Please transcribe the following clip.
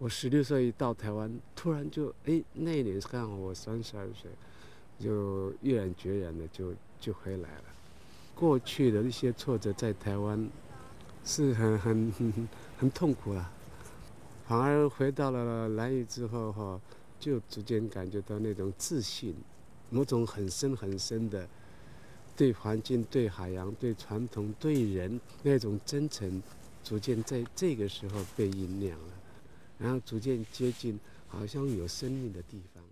我十六岁一到台湾，突然就哎，那一年刚好我三十二岁，就毅然决然的就就回来了。过去的一些挫折在台湾是很很很痛苦了，反而回到了兰屿之后哈，就逐渐感觉到那种自信，某种很深很深的对环境、对海洋、对传统、对人那种真诚，逐渐在这个时候被酝酿了，然后逐渐接近好像有生命的地方。